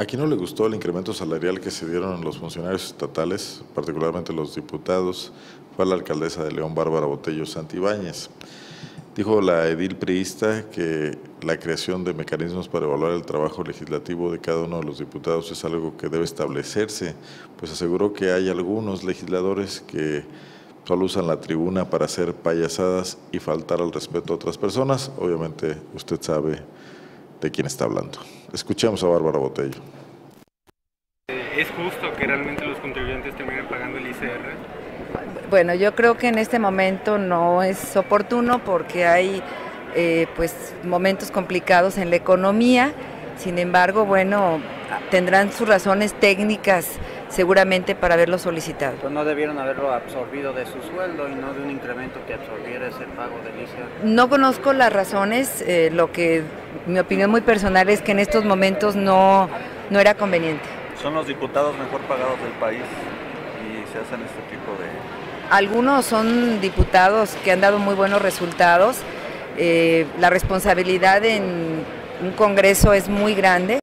¿A quién no le gustó el incremento salarial que se dieron los funcionarios estatales, particularmente los diputados? Fue la alcaldesa de León, Bárbara Botello Santibáñez. Dijo la edil priista que la creación de mecanismos para evaluar el trabajo legislativo de cada uno de los diputados es algo que debe establecerse, pues aseguró que hay algunos legisladores que solo usan la tribuna para hacer payasadas y faltar al respeto a otras personas. Obviamente usted sabe de quién está hablando. Escuchemos a Bárbara Botello. ¿Es justo que realmente los contribuyentes terminen pagando el ICR? Bueno, yo creo que en este momento no es oportuno porque hay eh, pues momentos complicados en la economía. Sin embargo, bueno, tendrán sus razones técnicas seguramente para haberlo solicitado. Pues no debieron haberlo absorbido de su sueldo y no de un incremento que absorbiera ese pago del ICR. No conozco las razones, eh, lo que mi opinión muy personal es que en estos momentos no, no era conveniente. Son los diputados mejor pagados del país y se hacen este tipo de... Algunos son diputados que han dado muy buenos resultados. Eh, la responsabilidad en un Congreso es muy grande.